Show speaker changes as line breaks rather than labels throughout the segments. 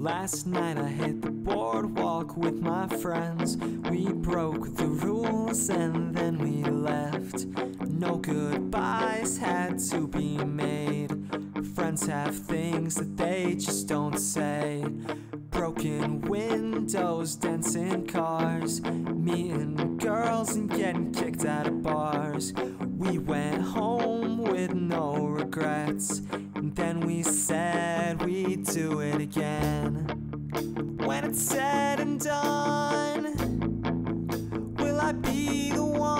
Last night I hit the boardwalk with my friends. We broke the rules and then we left. No goodbyes had to be made. Friends have things that they just don't say. Broken windows, in cars. Meeting girls and getting kicked out of bars. We went home with no regrets. Then we said we'd do it again. When it's said and done, will I be the one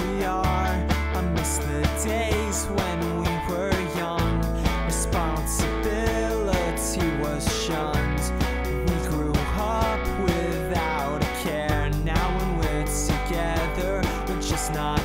days when we were young, responsibility was shunned. We grew up without a care. Now when we're together, we're just not.